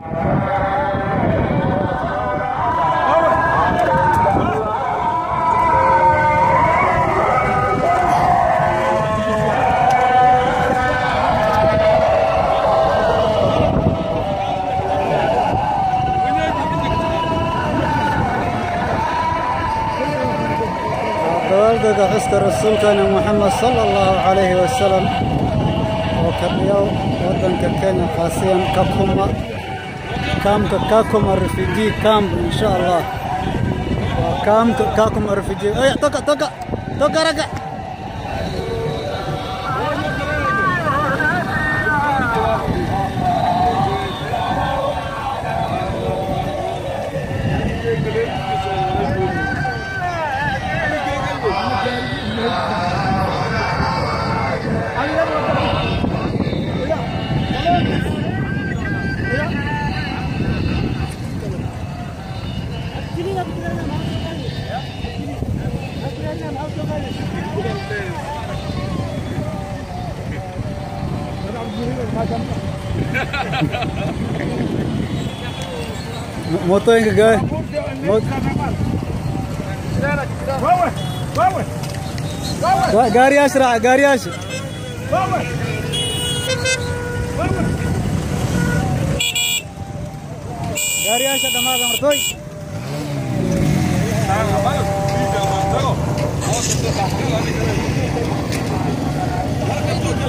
تواجد عسكر السلطان محمد صلى الله عليه وسلم وكبيو ودن كركان قاسيا كبهما كام كاكم الرفيجي كامب ان شاء الله كامب كاكم الرفيجي اي طقع طقع طقع رقع Motoinga ganha. Vamos, vamos. Vamos. Gari Ashra, Gari Ashra. Vamos. Vamos. Gari Ashra da Maga Martoi.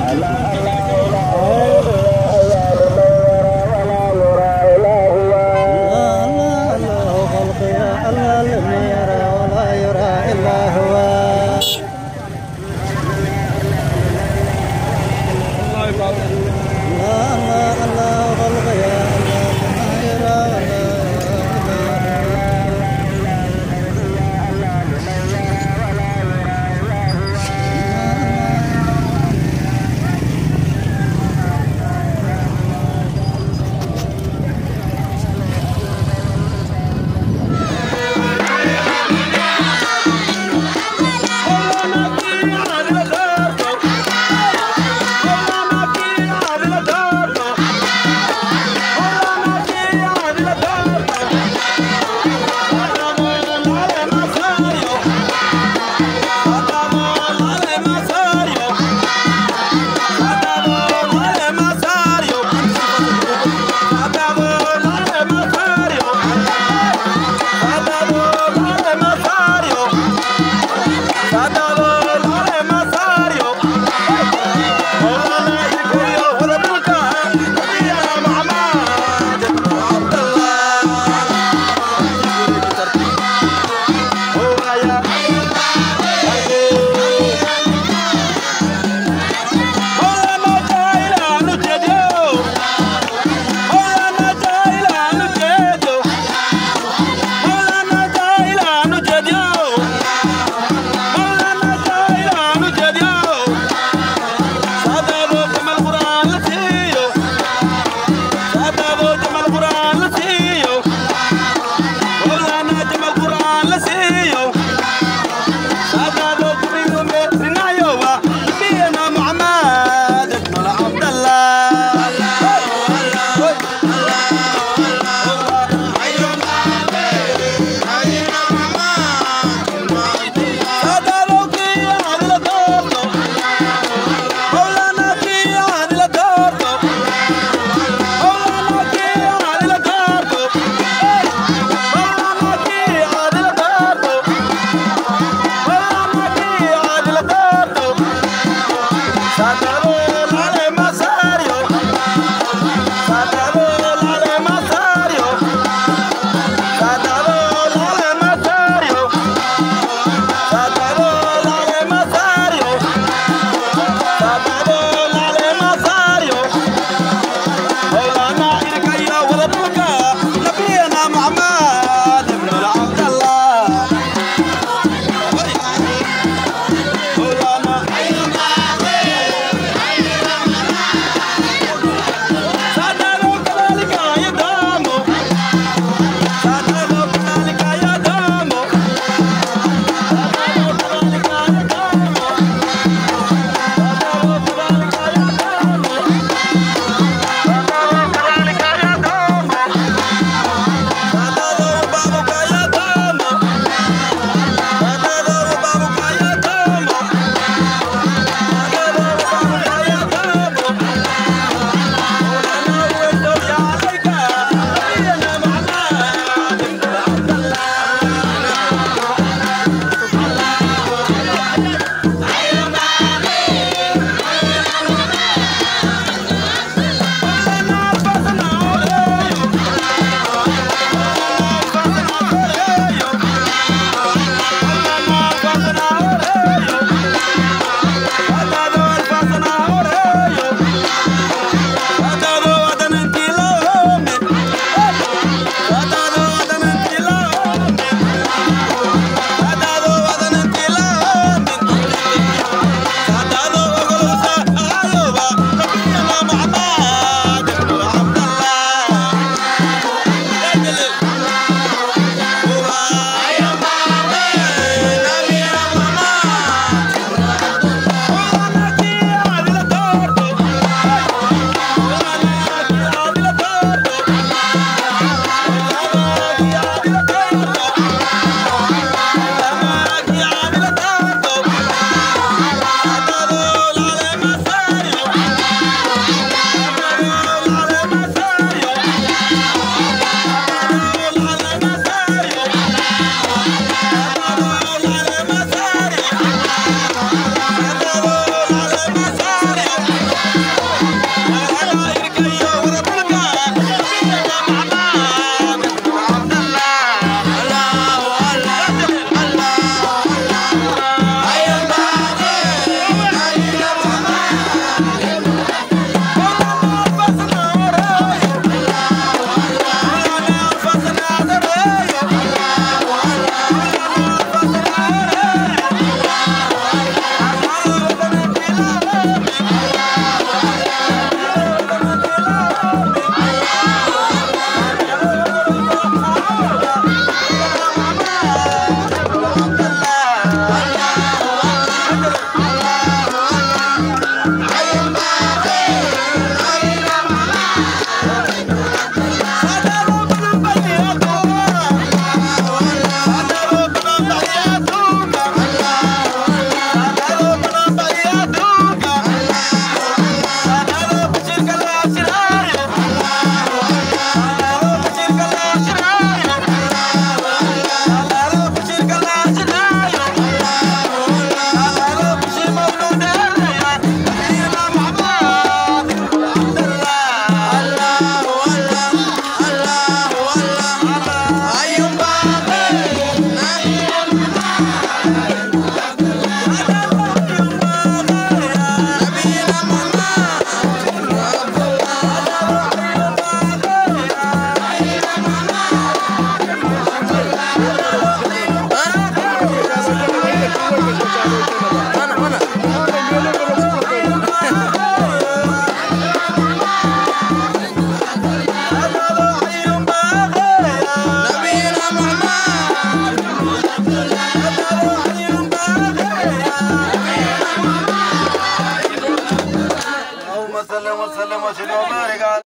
Alá.